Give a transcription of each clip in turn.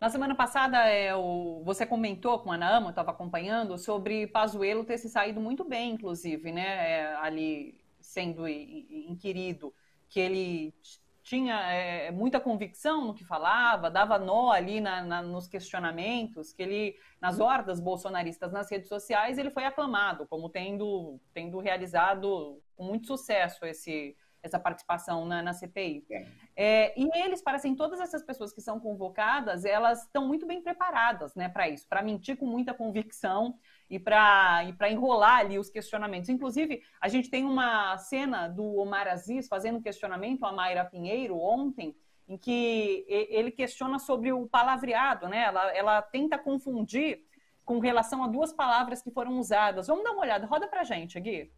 Na semana passada, é, você comentou com a Ana Ama, estava acompanhando, sobre Pazuello ter se saído muito bem, inclusive, né? É, ali sendo inquirido, que ele tinha é, muita convicção no que falava, dava nó ali na, na, nos questionamentos, que ele, nas hordas bolsonaristas nas redes sociais, ele foi aclamado como tendo, tendo realizado com muito sucesso esse, essa participação na, na CPI. É. É, e eles parecem, todas essas pessoas que são convocadas, elas estão muito bem preparadas né, para isso, para mentir com muita convicção, e para e enrolar ali os questionamentos. Inclusive, a gente tem uma cena do Omar Aziz fazendo um questionamento a Mayra Pinheiro ontem, em que ele questiona sobre o palavreado, né? Ela, ela tenta confundir com relação a duas palavras que foram usadas. Vamos dar uma olhada, roda para a gente, Gui.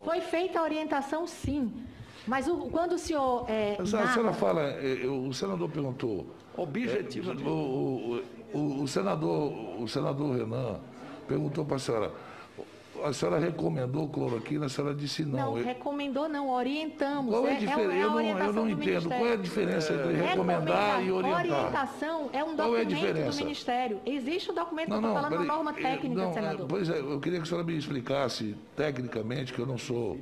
Foi feita a orientação, sim. Mas o, quando o senhor. É, a senhora fala, é, o senador perguntou. Objetivo. É, o, o, o, senador, o senador Renan perguntou para a senhora, a senhora recomendou cloroquina, a senhora disse não. Não, recomendou não, orientamos. Qual é a é, diferença? É, é eu não, eu não entendo. Qual é a diferença entre recomendar e orientar? Orientação é um documento é a diferença? do Ministério. Existe o um documento não, que está falando a norma técnica, não, senador. Pois é, eu queria que a senhora me explicasse tecnicamente, que eu não sou.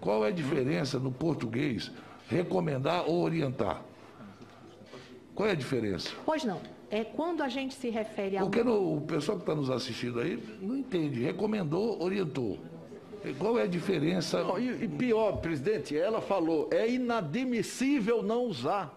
Qual é a diferença no português recomendar ou orientar? Qual é a diferença? Pois não é quando a gente se refere a. Porque no, o pessoal que está nos assistindo aí não entende. Recomendou, orientou. Qual é a diferença? Não, e, e, pior, presidente, ela falou, é inadmissível não usar.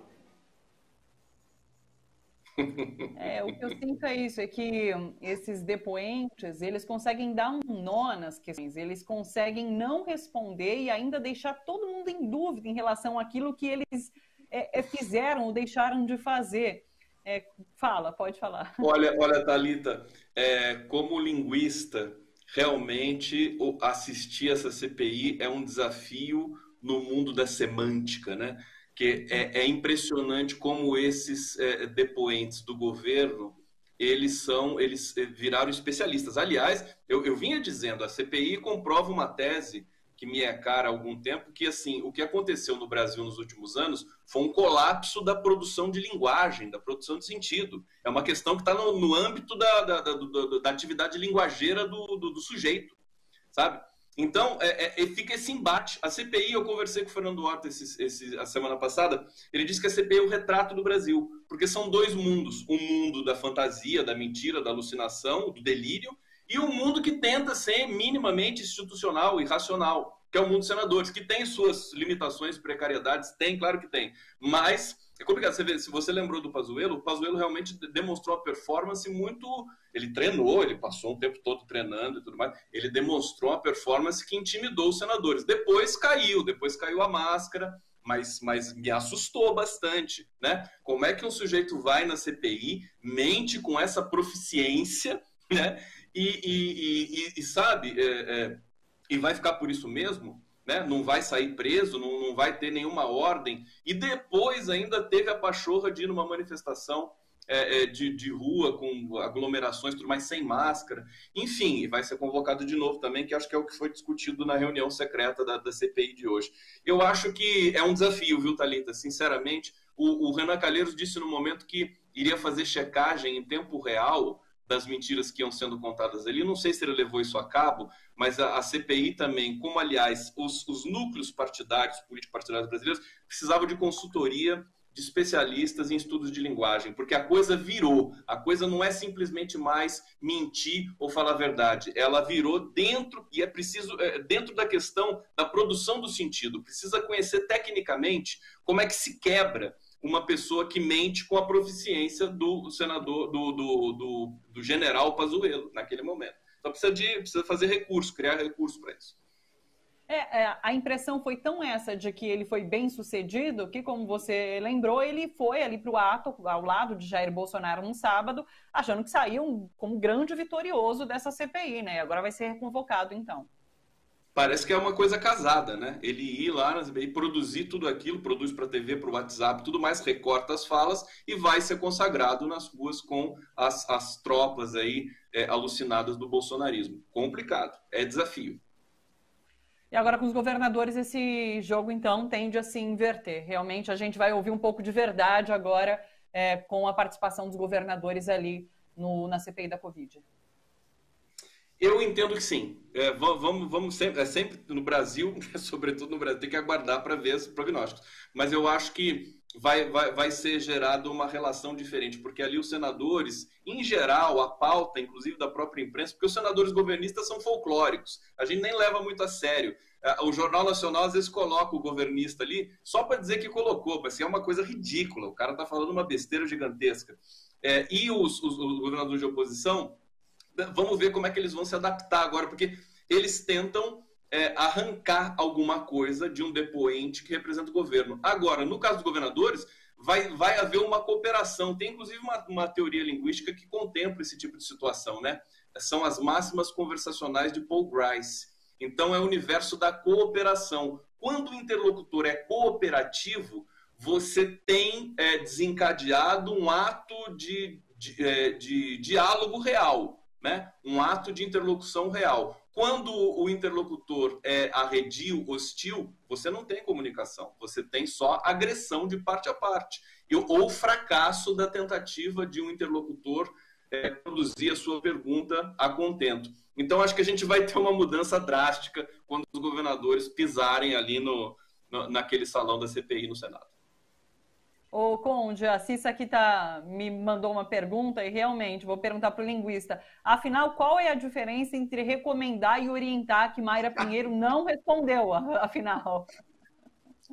É, o que eu sinto é isso, é que esses depoentes, eles conseguem dar um nó nas questões, eles conseguem não responder e ainda deixar todo mundo em dúvida em relação àquilo que eles é, é fizeram ou deixaram de fazer. É, fala, pode falar. Olha, olha, Thalita, é, como linguista, realmente assistir essa CPI é um desafio no mundo da semântica, né? Que é, é impressionante como esses é, depoentes do governo eles são, eles viraram especialistas. Aliás, eu, eu vinha dizendo, a CPI comprova uma tese que me é cara há algum tempo, que assim, o que aconteceu no Brasil nos últimos anos foi um colapso da produção de linguagem, da produção de sentido. É uma questão que está no, no, âmbito da, da, da, da, atividade linguageira do, do, do sujeito, sabe? Então, é, é, fica esse embate. A CPI, eu conversei com o Fernando Horta esse, esse, a semana passada, ele disse que a CPI é o retrato do Brasil, porque são dois mundos: o mundo da fantasia, da mentira, da alucinação, do delírio, e um mundo que tenta ser minimamente institucional e racional, que é o mundo dos senadores, que tem suas limitações, precariedades, tem, claro que tem, mas é complicado. Você vê, se você lembrou do Pazuello, o Pazuello realmente demonstrou a performance muito. Ele treinou, ele passou um tempo todo treinando e tudo mais. Ele demonstrou a performance que intimidou os senadores. Depois caiu, depois caiu a máscara, mas, mas me assustou bastante, né? Como é que um sujeito vai na CPI, mente com essa proficiência, né? e, e, e, e sabe, é, é, e vai ficar por isso mesmo, né? não vai sair preso, não, não vai ter nenhuma ordem, e depois ainda teve a pachorra de ir numa manifestação é, é, de, de, rua, com aglomerações, tudo mais, sem máscara. Enfim, vai ser convocado de novo também, que acho que é o que foi discutido na reunião secreta da, da CPI de hoje. Eu acho que é um desafio, viu, Thalita? Sinceramente, o, o Renan Calheiros disse no momento que iria fazer checagem em tempo real das mentiras que iam sendo contadas ali. Não sei se ele levou isso a cabo, mas a, a CPI também, como aliás os, os núcleos partidários, político-partidários brasileiros, precisavam de consultoria de especialistas em estudos de linguagem, porque a coisa virou. A coisa não é simplesmente mais mentir ou falar a verdade. Ela virou dentro e é preciso é, dentro da questão da produção do sentido. Precisa conhecer tecnicamente como é que se quebra uma pessoa que mente com a proficiência do senador, do, do, do, do general Pazuello, naquele momento. Então precisa, de, precisa fazer recurso, criar recurso para isso. É, é, a impressão foi tão essa de que ele foi bem sucedido que, como você lembrou, ele foi ali para o ato ao lado de Jair Bolsonaro no sábado, achando que saiu como grande vitorioso dessa CPI, né? Agora vai ser convocado então parece que é uma coisa casada, né? Ele ir lá e produzir tudo aquilo, produz para a TV, para o WhatsApp, tudo mais, recorta as falas e vai ser consagrado nas ruas com as, as tropas aí é, alucinadas do bolsonarismo. Complicado, é desafio. E agora com os governadores esse jogo então tende a se inverter. Realmente a gente vai ouvir um pouco de verdade agora é, com a participação dos governadores ali no, na CPI da Covid. Eu entendo que sim. É, vamos, vamos sempre, é sempre no Brasil, sobretudo no Brasil, tem que aguardar para ver os prognósticos. Mas eu acho que vai, vai, vai ser gerada uma relação diferente, porque ali os senadores, em geral, a pauta, inclusive da própria imprensa, porque os senadores governistas são folclóricos, a gente nem leva muito a sério. É, o Jornal Nacional às vezes coloca o governista ali só para dizer que colocou, mas assim, é uma coisa ridícula, o cara está falando uma besteira gigantesca. É, e os, os, os governadores de oposição, vamos ver como é que eles vão se adaptar agora, porque eles tentam é, arrancar alguma coisa de um depoente que representa o governo. Agora, no caso dos governadores, vai, vai haver uma cooperação. Tem inclusive uma, uma teoria linguística que contempla esse tipo de situação, né? São as máximas conversacionais de Paul Grice. Então, é o universo da cooperação. Quando o interlocutor é cooperativo, você tem é, desencadeado um ato de, de, é, de diálogo real, né? um ato de interlocução real. Quando o interlocutor é arredio, hostil, você não tem comunicação, você tem só agressão de parte a parte. Ou fracasso da tentativa de um interlocutor é, produzir a sua pergunta a contento. Então, acho que a gente vai ter uma mudança drástica quando os governadores pisarem ali no, no naquele salão da CPI no Senado. Ô, Conde, a Cissa aqui tá, me mandou uma pergunta e realmente vou perguntar para o linguista. Afinal, qual é a diferença entre recomendar e orientar que Mayra Pinheiro não respondeu, afinal?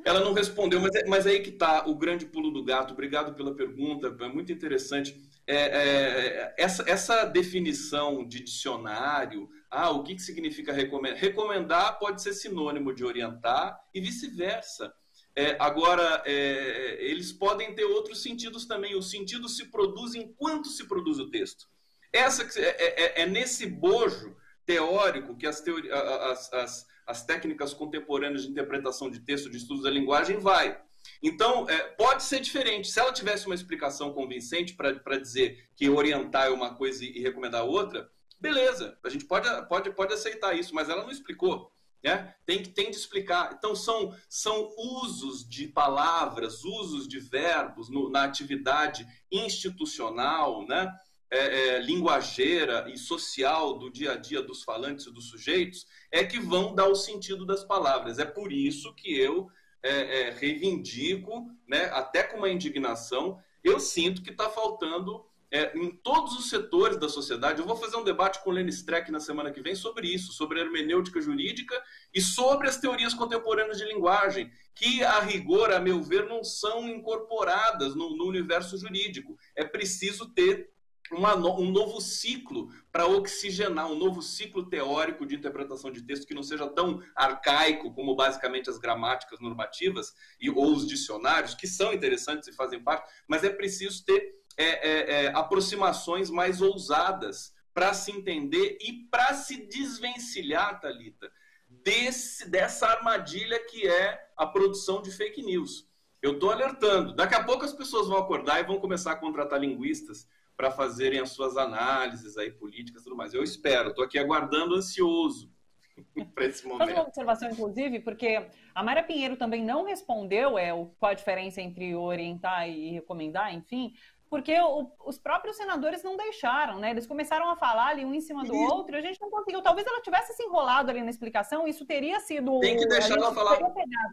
Ela não respondeu, mas, é, mas é aí que está o grande pulo do gato. Obrigado pela pergunta, é muito interessante. É, é, essa, essa definição de dicionário, ah, o que, que significa recomendar? Recomendar pode ser sinônimo de orientar e vice-versa. É, agora, é, eles podem ter outros sentidos também. O sentido se produz enquanto se produz o texto. Essa é, é, é, é nesse bojo teórico que as, teori as, as, as, técnicas contemporâneas de interpretação de texto, de estudos da linguagem, vai. Então, é, pode ser diferente. Se ela tivesse uma explicação convincente para dizer que orientar é uma coisa e recomendar outra, beleza, a gente pode, pode, pode aceitar isso, mas ela não explicou. Né? Tem que tem de explicar. Então são, são usos de palavras, usos de verbos no, na atividade institucional, né? É, é, linguageira e social do dia a dia dos falantes e dos sujeitos é que vão dar o sentido das palavras. É por isso que eu é, é reivindico, né, até com uma indignação, eu sinto que está faltando é, em todos os setores da sociedade. Eu vou fazer um debate com o Lenny Streck na semana que vem sobre isso, sobre a hermenêutica jurídica e sobre as teorias contemporâneas de linguagem, que, a rigor, a meu ver, não são incorporadas no, no universo jurídico. É preciso ter uma, um novo ciclo para oxigenar, um novo ciclo teórico de interpretação de texto que não seja tão arcaico como basicamente as gramáticas normativas e, ou os dicionários, que são interessantes e fazem parte, mas é preciso ter é, é, é, aproximações mais ousadas para se entender e para se desvencilhar, Talita, desse, dessa armadilha que é a produção de fake news. Eu estou alertando. Daqui a pouco as pessoas vão acordar e vão começar a contratar linguistas para fazerem as suas análises aí políticas e tudo mais. Eu espero. Estou aqui aguardando ansioso para esse momento. Fazer uma observação, inclusive, porque a Mara Pinheiro também não respondeu é, qual a diferença entre orientar e recomendar, enfim, porque o, os próprios senadores não deixaram, né? Eles começaram a falar ali um em cima do isso. outro, e a gente não conseguiu. Talvez ela tivesse se enrolado ali na explicação, isso teria sido. Tem que deixar ela falar.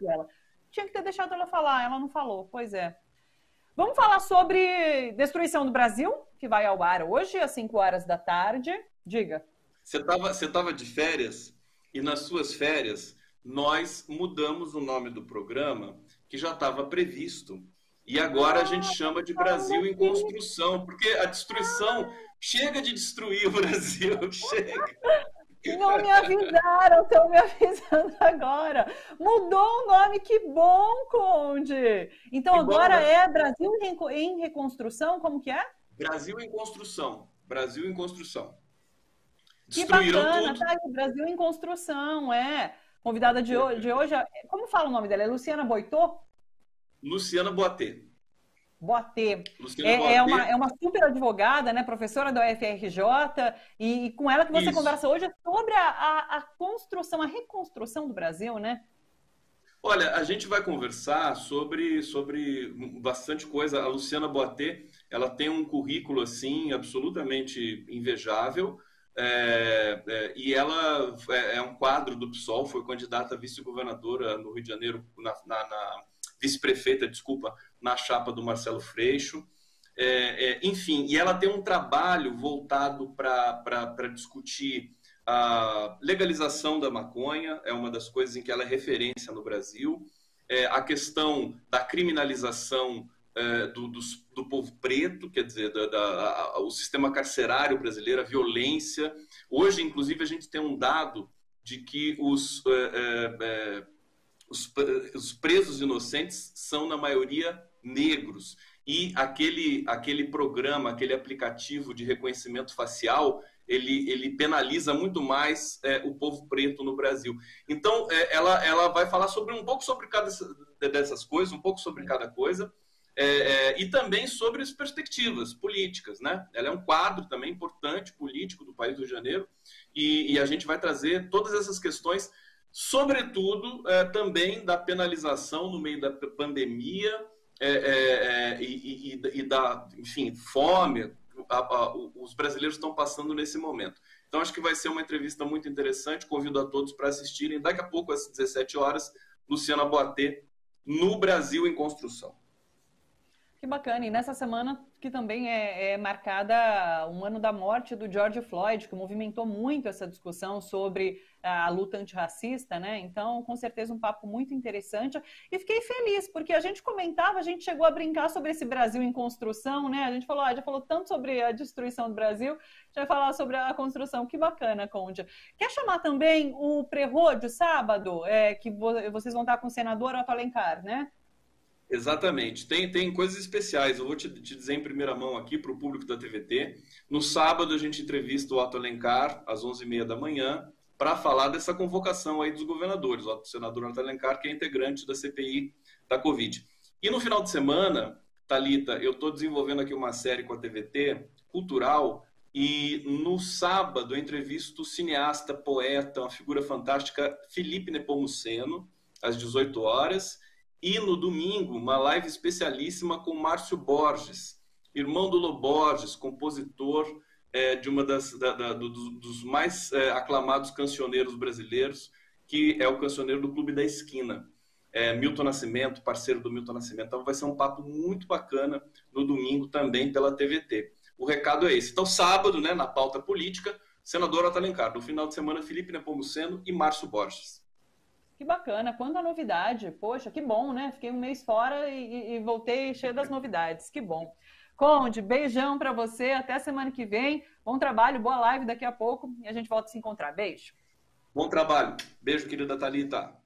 Ela. Tinha que ter deixado ela falar, ela não falou, pois é. Vamos falar sobre Destruição do Brasil, que vai ao ar hoje, às 5 horas da tarde. Diga. Você estava você tava de férias, e nas suas férias, nós mudamos o nome do programa, que já estava previsto e agora a gente chama de Brasil em construção, porque a destruição chega de destruir o Brasil, chega. Não me avisaram, estão me avisando agora. Mudou o nome, que bom, Conde. Então que agora bom, né? é Brasil em reconstrução, como que é? Brasil em construção. Brasil em construção. Destruíram que bacana, tudo. Tá Brasil em construção, é. Convidada de hoje, de hoje, como fala o nome dela? É Luciana Boitô? Luciana Boatê. Boatê. É, é, uma, é uma super advogada, né, professora da UFRJ, e, e com ela que você Isso. conversa hoje sobre a, a, a, construção, a reconstrução do Brasil, né? Olha, a gente vai conversar sobre, sobre bastante coisa. A Luciana Boatê, ela tem um currículo, assim, absolutamente invejável, é, é, e ela é, é, um quadro do PSOL, foi candidata a vice-governadora no Rio de Janeiro, na, na, na vice-prefeita, desculpa, na chapa do Marcelo Freixo. É, é, enfim, e ela tem um trabalho voltado para discutir a legalização da maconha, é uma das coisas em que ela é referência no Brasil, é, a questão da criminalização é, do, do, do, povo preto, quer dizer, da, da, a, o sistema carcerário brasileiro, a violência. Hoje, inclusive, a gente tem um dado de que os, é, é, os, os presos inocentes são, na maioria, negros. E aquele, aquele programa, aquele aplicativo de reconhecimento facial, ele, ele penaliza muito mais é, o povo preto no Brasil. Então, é, ela, ela vai falar sobre um pouco sobre cada dessas coisas, um pouco sobre cada coisa, é, é, e também sobre as perspectivas políticas. Né? Ela é um quadro também importante político do país do Rio de Janeiro, e, e a gente vai trazer todas essas questões, sobretudo é, também da penalização no meio da pandemia é, é, e, e, e, da, enfim, fome, a, a, os brasileiros estão passando nesse momento. Então, acho que vai ser uma entrevista muito interessante. Convido a todos para assistirem. Daqui a pouco, às 17 horas, Luciana Boatê, no Brasil em Construção. Que bacana. E nessa semana que também é, é, marcada um ano da morte do George Floyd, que movimentou muito essa discussão sobre a luta antirracista, né? Então, com certeza, um papo muito interessante. E fiquei feliz, porque a gente comentava, a gente chegou a brincar sobre esse Brasil em construção, né? A gente falou, ah, já falou tanto sobre a destruição do Brasil, já vai falar sobre a construção. Que bacana, Conde. Quer chamar também o prerro de sábado, é, que vocês vão estar com o senador Otto Alencar, né? Exatamente. Tem, tem coisas especiais. Eu vou te, te dizer em primeira mão aqui para o público da TVT. No sábado, a gente entrevista o Otto Alencar, às 11h30 da manhã, para falar dessa convocação aí dos governadores. O senador Otto Alencar, que é integrante da CPI da Covid. E no final de semana, Talita, eu estou desenvolvendo aqui uma série com a TVT, cultural, e no sábado eu entrevisto o cineasta, poeta, uma figura fantástica, Felipe Nepomuceno, às 18 horas e no domingo, uma live especialíssima com Márcio Borges, irmão do Lô Borges, compositor é, de uma das da, da, do, dos mais é, aclamados cancioneiros brasileiros, que é o cancioneiro do Clube da Esquina. É, Milton Nascimento, parceiro do Milton Nascimento. Então vai ser um papo muito bacana no domingo também pela TVT. O recado é esse. Então, sábado, né, na pauta política, senador Atalencar. No final de semana, Felipe Nepomuceno e Márcio Borges. Que bacana, quanta novidade. Poxa, que bom, né? Fiquei um mês fora e, e voltei cheio das novidades. Que bom. Conde, beijão para você. Até semana que vem. Bom trabalho, boa live daqui a pouco e a gente volta a se encontrar. Beijo. Bom trabalho. Beijo, querida Thalita.